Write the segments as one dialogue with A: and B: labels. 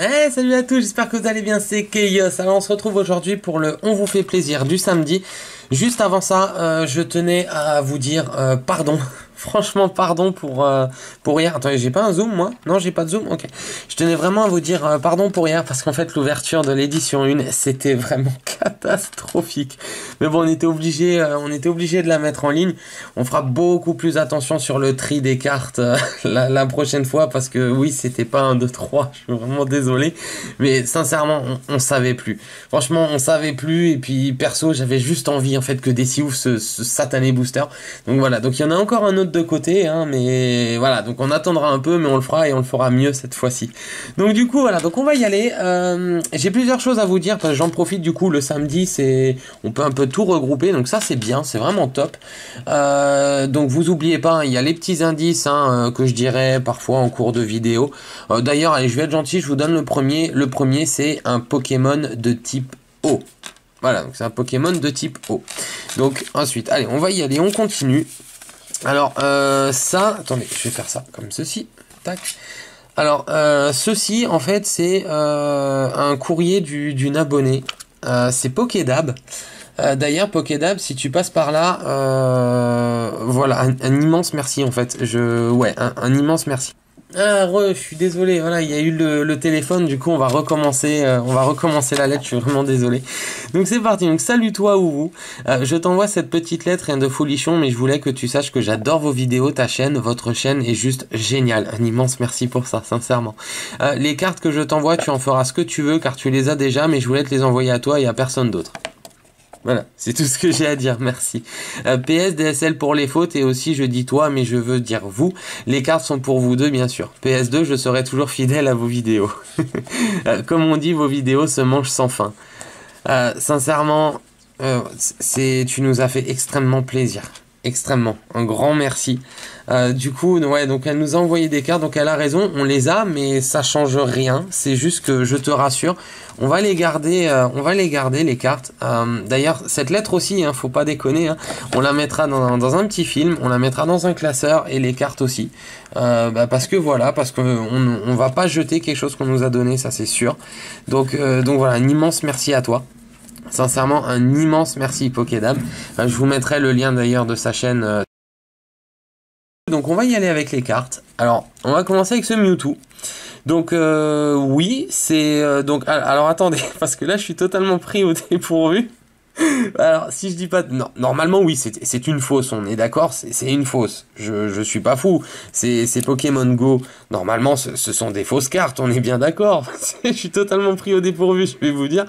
A: Hey, salut à tous, j'espère que vous allez bien, c'est Chaos. Alors on se retrouve aujourd'hui pour le On vous fait plaisir du samedi. Juste avant ça, euh, je tenais à vous dire euh, pardon franchement pardon pour euh, pour hier. Attendez, j'ai pas un zoom moi? Non, j'ai pas de zoom? OK. Je tenais vraiment à vous dire euh, pardon pour hier parce qu'en fait l'ouverture de l'édition 1, c'était vraiment catastrophique. Mais bon, on était obligé euh, on était obligé de la mettre en ligne. On fera beaucoup plus attention sur le tri des cartes la, la, prochaine fois parce que oui, c'était pas un 2 3, je suis vraiment désolé, mais sincèrement, on, savait plus. Franchement, on savait plus et puis perso, j'avais juste envie en fait que DC ouvre ce, ce satané booster. Donc voilà, donc il y en a encore un autre de côté, hein, mais voilà, donc on attendra un peu, mais on le fera et on le fera mieux cette fois-ci. Donc du coup, voilà, donc on va y aller. Euh, J'ai plusieurs choses à vous dire, parce que j'en profite du coup, le samedi, c'est, on peut un peu tout regrouper, donc ça c'est bien, c'est vraiment top. Euh, donc vous oubliez pas, il y a les petits indices hein, euh, que je dirais parfois en cours de vidéo. D'ailleurs, allez, je vais être gentil, je vous donne le premier. Le premier, c'est un Pokémon de type O. Voilà, donc c'est un Pokémon de type O. Donc ensuite, allez, on va y aller, on continue. Alors, euh, ça, attendez, je vais faire ça comme ceci. Tac. Alors, euh, ceci, en fait, c'est euh, un courrier d'une abonnée. Euh, c'est Pokédab. Euh, D'ailleurs, Pokédab, si tu passes par là, euh, voilà, un, immense merci, en fait. Je, ouais, un immense merci. Ah re, je suis désolé, voilà, il y a eu le, téléphone, du coup on va recommencer, euh, on va recommencer la lettre, je suis vraiment désolé. Donc c'est parti, donc salut toi ou vous, euh, je t'envoie cette petite lettre, rien de folichon, mais je voulais que tu saches que j'adore vos vidéos, ta chaîne, votre chaîne est juste géniale, un immense merci pour ça, sincèrement. Euh, les cartes que je t'envoie, tu en feras ce que tu veux, car tu les as déjà, mais je voulais te les envoyer à toi et à personne d'autre. Voilà, c'est tout ce que j'ai à dire, merci. Euh, PS, DSL pour les fautes, et aussi je dis toi, mais je veux dire vous. Les cartes sont pour vous deux, bien sûr. PS2, je serai toujours fidèle à vos vidéos. euh, comme on dit, vos vidéos se mangent sans fin. Euh, sincèrement, c'est, tu nous as fait extrêmement plaisir. Extrêmement. Un grand merci. Euh, du coup, ouais, donc elle nous a envoyé des cartes, donc elle a raison, on les a, mais ça change rien. C'est juste que je te rassure, on va les garder, euh, on va les garder les cartes. Euh, D'ailleurs, cette lettre aussi, hein, faut pas déconner, hein, on la mettra dans, un petit film, on la mettra dans un classeur et les cartes aussi, bah, parce que voilà, parce qu'on on va pas jeter quelque chose qu'on nous a donné, ça c'est sûr. Donc, donc voilà, un immense merci à toi. Sincèrement, un immense merci Pokédam. je vous mettrai le lien d'ailleurs de sa chaîne. Euh, donc on va y aller avec les cartes. Alors, on va commencer avec ce Mewtwo. Donc euh, oui, c'est euh, donc alors attendez parce que là je suis totalement pris au dépourvu. Alors, si je dis pas... Non, normalement, oui, c'est une fausse, on est d'accord, c'est une fausse. Je, je suis pas fou. C'est Pokémon Go. Normalement, ce, sont des fausses cartes, on est bien d'accord. je suis totalement pris au dépourvu, je vais vous dire.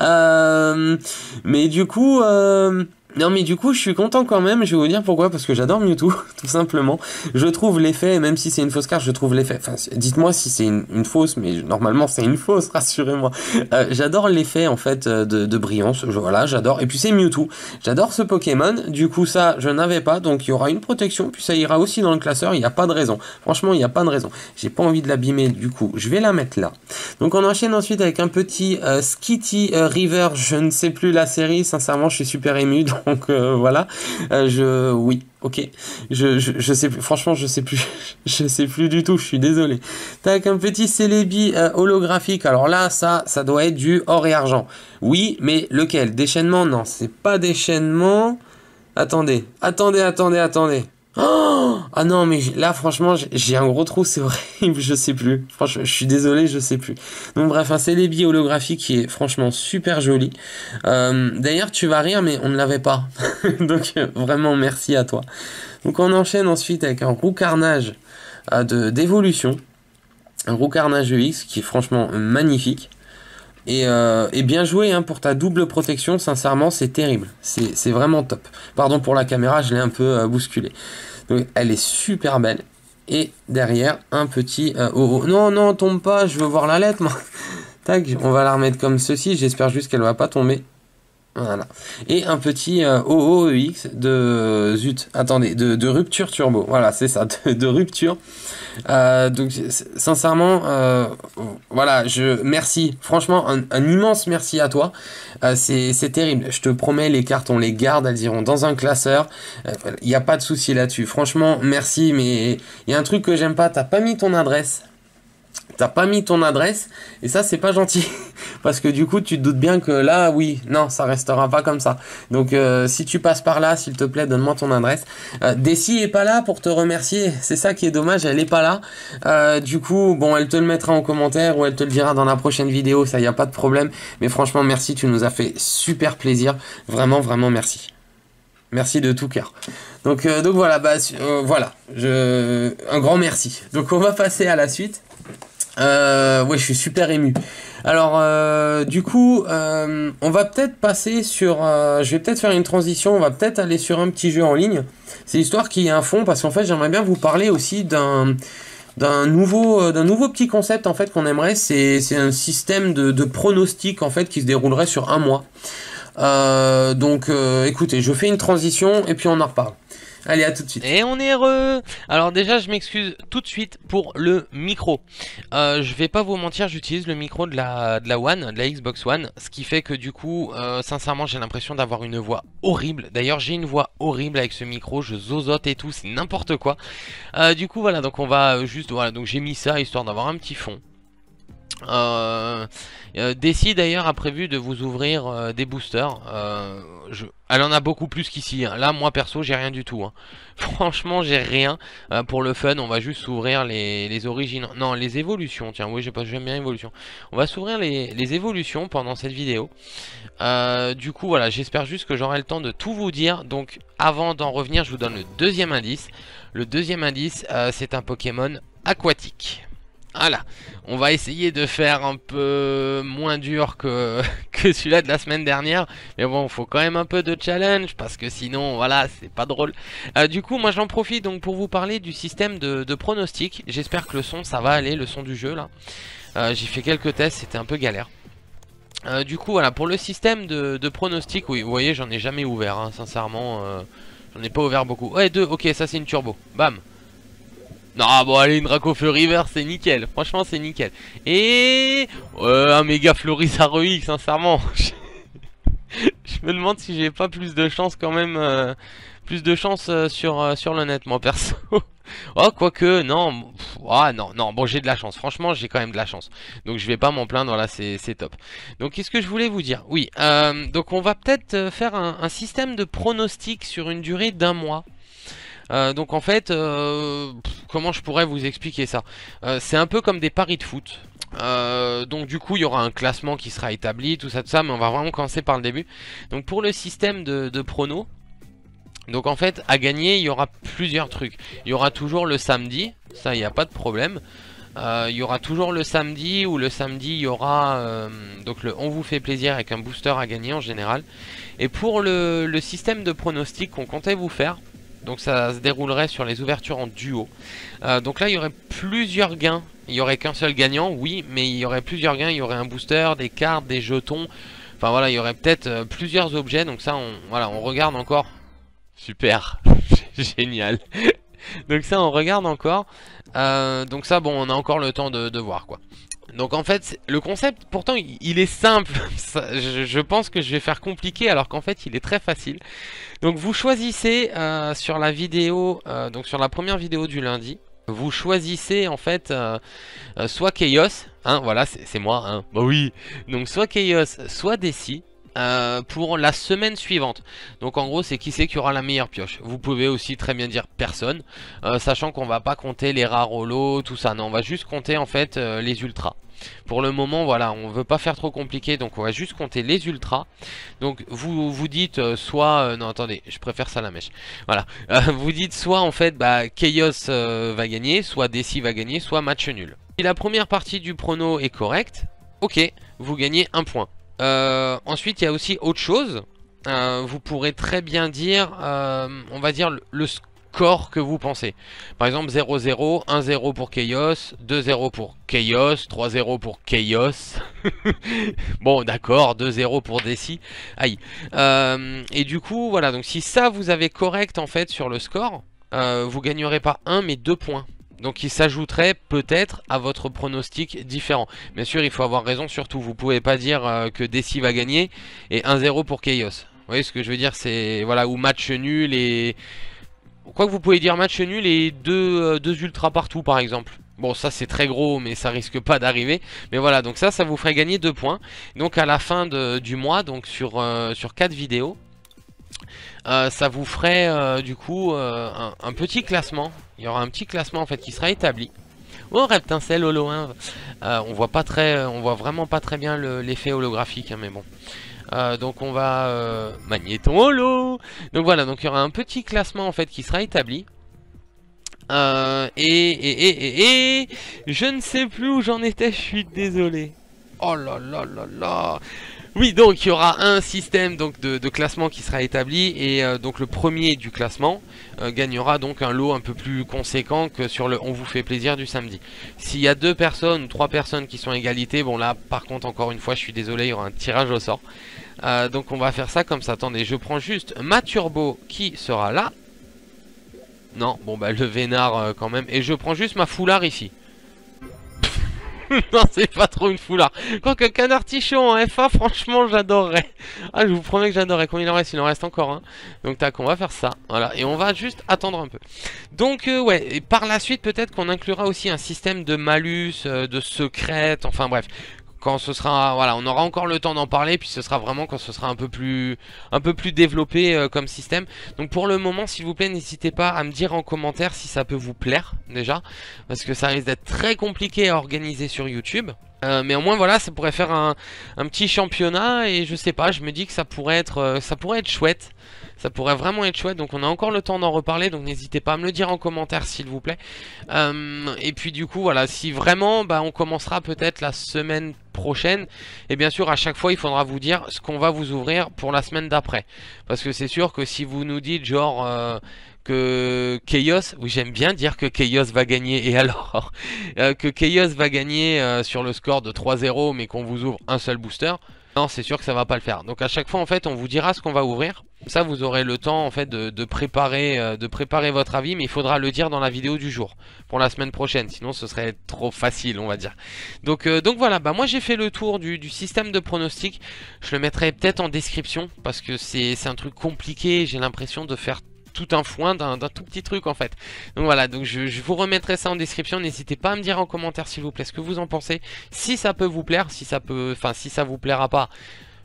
A: Euh, mais du coup... Euh, non mais du coup je suis content quand même, je vais vous dire pourquoi, parce que j'adore Mewtwo, tout simplement. Je trouve l'effet, même si c'est une fausse carte, je trouve l'effet, enfin dites-moi si c'est une, fausse, mais normalement c'est une fausse, rassurez-moi. Euh, j'adore l'effet en fait de, de brillance, voilà, j'adore. Et puis c'est Mewtwo, j'adore ce Pokémon, du coup ça je n'avais pas, donc il y aura une protection, puis ça ira aussi dans le classeur, il n'y a pas de raison. Franchement il n'y a pas de raison. J'ai pas envie de l'abîmer, du coup je vais la mettre là. Donc on enchaîne ensuite avec un petit euh, Skitty euh, River, je ne sais plus la série, sincèrement je suis super ému. donc euh, voilà, euh, je oui, ok, je, je, sais plus, franchement je sais plus, je sais plus du tout, je suis désolé. Tac, un petit Celebi euh, holographique. Alors là, ça, ça doit être du or et argent. Oui, mais lequel? Déchaînement? Non, c'est pas déchaînement. Attendez, attendez, attendez, attendez. Oh ah non, mais là, franchement, j'ai un gros trou, c'est horrible, je sais plus. Franchement, je suis désolé, je sais plus. Donc, bref, un Celebi holographique qui est franchement super joli. Euh, D'ailleurs, tu vas rire, mais on ne l'avait pas. Donc, vraiment, merci à toi. Donc, on enchaîne ensuite avec un roux carnage euh, d'évolution. Un roux carnage EX qui est franchement magnifique. Et, euh, et, bien joué hein, pour ta double protection, sincèrement, c'est terrible. C'est vraiment top. Pardon pour la caméra, je l'ai un peu euh, bousculé. Donc, elle est super belle. Et derrière, un petit... Euh, oh, oh, non, non, tombe pas, je veux voir la lettre. Tac, on va la remettre comme ceci. J'espère juste qu'elle va pas tomber. Et un petit euh, OOEX de zut, attendez, de, rupture turbo. Voilà, c'est ça, de, rupture. Euh, donc sincèrement, euh, voilà, je merci. Franchement, un, immense merci à toi. c'est terrible. Je te promets, les cartes on les garde, elles iront dans un classeur. Il n'y a pas de souci là-dessus. Franchement, merci. Mais il y a un truc que j'aime pas. T'as pas mis ton adresse pas mis ton adresse et ça c'est pas gentil. Parce que du coup tu te doutes bien que là oui non ça restera pas comme ça. Donc euh, si tu passes par là s'il te plaît donne-moi ton adresse. Euh, Desi est pas là pour te remercier. C'est ça qui est dommage elle est pas là. Euh, du coup bon elle te le mettra en commentaire ou elle te le dira dans la prochaine vidéo ça y a pas de problème. Mais franchement merci tu nous as fait super plaisir. Vraiment vraiment merci. Merci de tout cœur. Donc, euh, donc voilà, bah, voilà, je, un grand merci. Donc on va passer à la suite. Euh, ouais, je suis super ému. Alors, euh, du coup, euh, on va peut-être passer sur. Je vais peut-être faire une transition. On va peut-être aller sur un petit jeu en ligne. C'est l'histoire qui a un fond parce qu'en fait, j'aimerais bien vous parler aussi d'un d'un nouveau d'un nouveau petit concept en fait qu'on aimerait. C'est c'est un système de, de pronostic en fait qui se déroulerait sur un mois. donc, écoutez, je fais une transition et puis on en reparle. Allez, à tout de suite.
B: Et on est heureux Alors déjà, je m'excuse tout de suite pour le micro. Euh, je vais pas vous mentir, j'utilise le micro de la, de la One, de la Xbox One, ce qui fait que du coup, euh, sincèrement, j'ai l'impression d'avoir une voix horrible. D'ailleurs, j'ai une voix horrible avec ce micro, je zozote et tout, c'est n'importe quoi. Euh, du coup, voilà, donc on va juste, voilà, donc j'ai mis ça histoire d'avoir un petit fond. Euh, euh d'ailleurs a prévu de vous ouvrir euh, des boosters. Euh. Elle en a beaucoup plus qu'ici. Hein. Là, moi perso, j'ai rien du tout. Hein. Franchement, j'ai rien. pour le fun, on va juste s'ouvrir les, origines. Non, les évolutions. Tiens, oui, j'aime bien évolution. On va s'ouvrir les, les, évolutions pendant cette vidéo. du coup, voilà, j'espère juste que j'aurai le temps de tout vous dire. Donc, avant d'en revenir, je vous donne le deuxième indice. Le deuxième indice, c'est un Pokémon aquatique. Voilà, on va essayer de faire un peu moins dur que, que celui-là de la semaine dernière. Mais bon, faut quand même un peu de challenge parce que sinon, voilà, c'est pas drôle. Euh, du coup, moi j'en profite donc pour vous parler du système de, pronostic. J'espère que le son, ça va aller, le son du jeu là. Euh, j'ai fait quelques tests, c'était un peu galère. Euh, du coup, voilà, pour le système de, de pronostic, oui, vous voyez, j'en ai jamais ouvert, hein, sincèrement. j'en ai pas ouvert beaucoup. Ouais, deux, ok, ça c'est une turbo. Bam non, bon, allez, une Draco River, c'est nickel. Franchement, c'est nickel. Et... un méga Floris sincèrement. Je me demande si j'ai pas plus de chance quand même... Euh, plus de chance euh, sur, euh, sur le net, moi, perso. oh, quoique, non. Ah, non, non. Bon, j'ai de la chance. Franchement, j'ai quand même de la chance. Donc, je vais pas m'en plaindre. Voilà, c'est top. Donc, qu'est-ce que je voulais vous dire? Oui, donc on va peut-être faire un système de pronostic sur une durée d'un mois. Euh, donc en fait, euh, comment je pourrais vous expliquer ça? Euh, C'est un peu comme des paris de foot. donc du coup il y aura un classement qui sera établi, tout ça, tout ça, mais on va vraiment commencer par le début. Donc pour le système de, de prono, donc en fait à gagner il y aura plusieurs trucs. Il y aura toujours le samedi, ça il n'y a pas de problème. il y aura toujours le samedi ou le samedi il y aura donc le on vous fait plaisir avec un booster à gagner en général. Et pour le système de pronostic qu'on comptait vous faire, donc ça se déroulerait sur les ouvertures en duo. Euh, donc là, il y aurait plusieurs gains. Il n'y aurait qu'un seul gagnant, oui, mais il y aurait plusieurs gains. Il y aurait un booster, des cartes, des jetons. Enfin voilà, il y aurait peut-être euh, plusieurs objets. Donc ça, on, regarde encore. Super, génial. donc ça, on regarde encore. Euh, donc ça, bon, on a encore le temps de voir quoi. Donc en fait, le concept, pourtant, il est simple. je pense que je vais faire compliqué alors qu'en fait, il est très facile. Donc vous choisissez euh, sur la vidéo, euh, donc sur la première vidéo du lundi, vous choisissez en fait euh, soit Chaos, hein, voilà, c'est moi, hein, bah oui. Donc soit Chaos, soit Desi. Pour la semaine suivante. Donc en gros c'est qui c'est qui aura la meilleure pioche. Vous pouvez aussi très bien dire personne, sachant qu'on va pas compter les rares holos, tout ça. Non, on va juste compter en fait les ultras. Pour le moment, voilà, on veut pas faire trop compliqué, donc on va juste compter les ultras. Donc vous vous dites euh, soit... Euh, non, attendez, je préfère ça la mèche. Voilà. Euh, vous dites soit en fait, bah, Chaos va gagner, soit Desi va gagner, soit match nul. Si la première partie du prono est correcte, ok, vous gagnez un point. Ensuite, il y a aussi autre chose. vous pourrez très bien dire, on va dire, le, score que vous pensez. Par exemple 0-0, 1-0 pour Chaos, 2-0 pour Chaos, 3-0 pour Chaos. bon d'accord, 2-0 pour Desi. Aïe. Euh, et du coup, voilà, donc si ça vous avez correct en fait sur le score, euh, vous gagnerez pas 1 mais 2 points. Donc il s'ajouterait peut-être à votre pronostic différent. Bien sûr, il faut avoir raison surtout. Vous pouvez pas dire euh, que Desi va gagner et 1-0 pour Chaos. Vous voyez ce que je veux dire C'est voilà ou match nul et quoi que vous pouvez dire match nul et deux, euh, deux ultras partout par exemple. Bon ça c'est très gros mais ça risque pas d'arriver. Mais voilà donc ça ça vous ferait gagner 2 points. Donc à la fin du mois donc sur, euh, sur 4 vidéos euh, ça vous ferait euh, du coup euh, un, petit classement. Il y aura un petit classement en fait qui sera établi. Oh Reptincelle holo 1 On voit pas très, on voit vraiment pas très bien l'effet holographique, hein, mais bon. donc on va magnéton holo. Donc voilà, donc il y aura un petit classement en fait qui sera établi. et, et, et, et, je ne sais plus où j'en étais, je suis désolé. Oh là là là là oui, donc il y aura un système donc, de, classement qui sera établi et euh, donc le premier du classement euh, gagnera donc un lot un peu plus conséquent que sur le On vous fait plaisir du samedi. S'il y a deux personnes ou trois personnes qui sont égalité, bon là par contre encore une fois je suis désolé, il y aura un tirage au sort. Euh, donc on va faire ça comme ça. Attendez, je prends juste ma turbo qui sera là. Non, bon bah le vénard quand même. Et je prends juste ma foulard ici. non, c'est pas trop une foulard. Quoique canard tichon en FA, franchement, j'adorerais. Ah, je vous promets que j'adorerais. Combien il en reste? Il en reste encore un. Donc, tac, on va faire ça. Voilà, et on va juste attendre un peu. Donc, euh, ouais, et par la suite, peut-être qu'on inclura aussi un système de malus, euh, de secrète, enfin bref quand ce sera voilà on aura encore le temps d'en parler puis ce sera vraiment quand ce sera un peu plus un peu plus développé euh, comme système. Donc pour le moment s'il vous plaît n'hésitez pas à me dire en commentaire si ça peut vous plaire déjà parce que ça risque d'être très compliqué à organiser sur YouTube euh, mais au moins voilà ça pourrait faire un, un, petit championnat et je sais pas je me dis que ça pourrait être euh, ça pourrait être chouette ça pourrait vraiment être chouette. Donc on a encore le temps d'en reparler. Donc n'hésitez pas à me le dire en commentaire s'il vous plaît. Euh, et puis du coup voilà. Si vraiment bah, on commencera peut-être la semaine prochaine. Et bien sûr à chaque fois il faudra vous dire ce qu'on va vous ouvrir pour la semaine d'après. Parce que c'est sûr que si vous nous dites genre... Euh, que Chaos, oui j'aime bien dire que Chaos va gagner, et alors euh, Que Chaos va gagner sur le score de 3-0 mais qu'on vous ouvre un seul booster, non, c'est sûr que ça va pas le faire. Donc à chaque fois, en fait, on vous dira ce qu'on va ouvrir. Ça, vous aurez le temps, en fait, de, préparer, euh, de préparer votre avis, mais il faudra le dire dans la vidéo du jour, pour la semaine prochaine. Sinon, ce serait trop facile, on va dire. Donc, euh, donc voilà, bah moi j'ai fait le tour du, du, système de pronostic. Je le mettrai peut-être en description, parce que c'est un truc compliqué. J'ai l'impression de faire tout un foin d'un tout petit truc en fait. Donc voilà, donc je, vous remettrai ça en description. N'hésitez pas à me dire en commentaire s'il vous plaît ce que vous en pensez. Si ça peut vous plaire, si ça peut, enfin si ça vous plaira pas,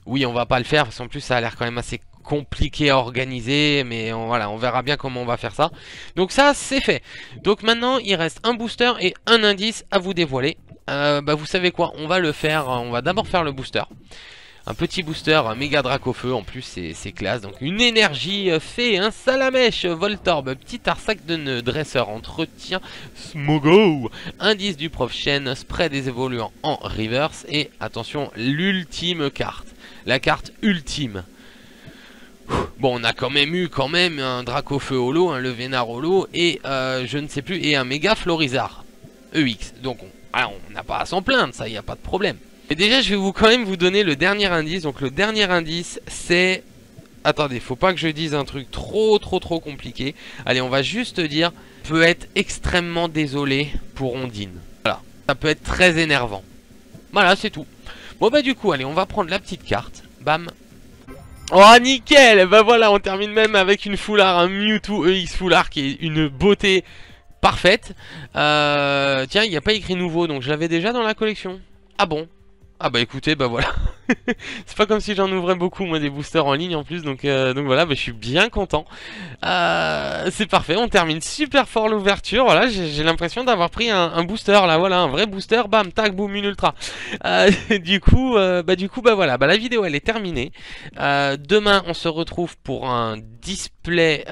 B: oui on va pas le faire parce qu'en plus ça a l'air quand même assez compliqué à organiser mais voilà on verra bien comment on va faire ça donc ça c'est fait donc maintenant il reste un booster et un indice à vous dévoiler euh, bah vous savez quoi? On va le faire on va d'abord faire le booster un petit booster, un méga drac au feu, en plus c'est classe. Donc une énergie euh, fait, un salamèche, Voltorb, petit arsac de nœud, dresseur, entretien, Smogo, indice du prof chaîne, spray des évoluants en reverse. Et attention, l'ultime carte, la carte ultime. Bon, on a quand même eu quand même un Dracofeu holo, un Levénard holo et euh, je ne sais plus, et un méga Florizard EX. Donc on n'a pas à s'en plaindre, ça, il n'y a pas de problème. Et déjà, je vais vous quand même vous donner le dernier indice. Donc le dernier indice, c'est... Attendez, faut pas que je dise un truc trop trop trop compliqué. Allez, on va juste dire peut être extrêmement désolé pour Ondine. Voilà, ça peut être très énervant. Voilà, c'est tout. Bon bah du coup, allez, on va prendre la petite carte. Bam. Oh nickel Bah voilà, on termine même avec une foulard, un Mewtwo EX foulard qui est une beauté parfaite. Euh, tiens, il n'y a pas écrit nouveau, donc je l'avais déjà dans la collection. Ah bon? Ah bah écoutez, bah voilà. c'est pas comme si j'en ouvrais beaucoup, moi, des boosters en ligne en plus. Donc, euh, donc voilà, bah, je suis bien content. Euh, c'est parfait, on termine super fort l'ouverture. Voilà, j'ai l'impression d'avoir pris un, booster là, voilà, un vrai booster. Bam, tac, boum, une ultra. Euh, du coup, bah du coup, bah voilà, bah la vidéo elle est terminée. demain, on se retrouve pour un display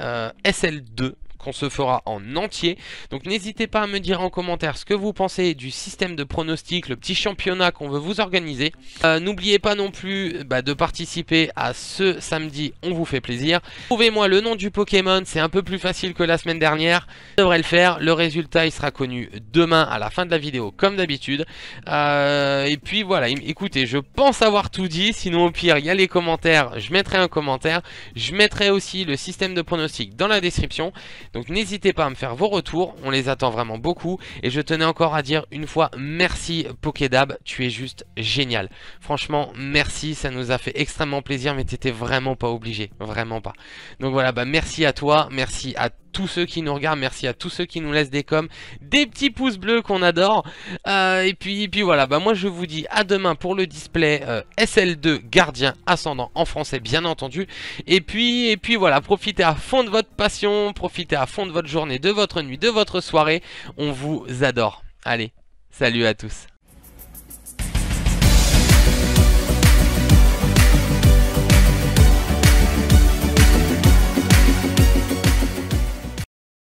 B: SL2 qu'on se fera en entier. Donc n'hésitez pas à me dire en commentaire ce que vous pensez du système de pronostic, le petit championnat qu'on veut vous organiser. Euh, n'oubliez pas non plus bah, de participer à ce samedi, on vous fait plaisir. Trouvez-moi le nom du Pokémon, c'est un peu plus facile que la semaine dernière. Je devrais le faire, le résultat il sera connu demain à la fin de la vidéo comme d'habitude. Euh, et puis voilà, écoutez, je pense avoir tout dit, sinon au pire il y a les commentaires, je mettrai un commentaire. Je mettrai aussi le système de pronostic dans la description. Donc n'hésitez pas à me faire vos retours, on les attend vraiment beaucoup. Et je tenais encore à dire une fois merci Pokédab, tu es juste génial. Franchement, merci, ça nous a fait extrêmement plaisir, mais t'étais vraiment pas obligé, vraiment pas. Donc voilà, bah merci à toi, merci à tous ceux qui nous regardent, merci à tous ceux qui nous laissent des coms, des petits pouces bleus qu'on adore. Euh, et puis, puis voilà, bah moi je vous dis à demain pour le display euh, SL2 gardien ascendant en français bien entendu. Et puis, et puis voilà, profitez à fond de votre passion, profitez à fond de votre journée, de votre nuit, de votre soirée. On vous adore. Allez, salut à tous.